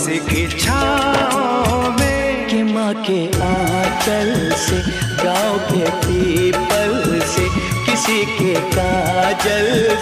की छाओ में कि माँ के आंचल से, गाँव के पीपल से, किसी के काजल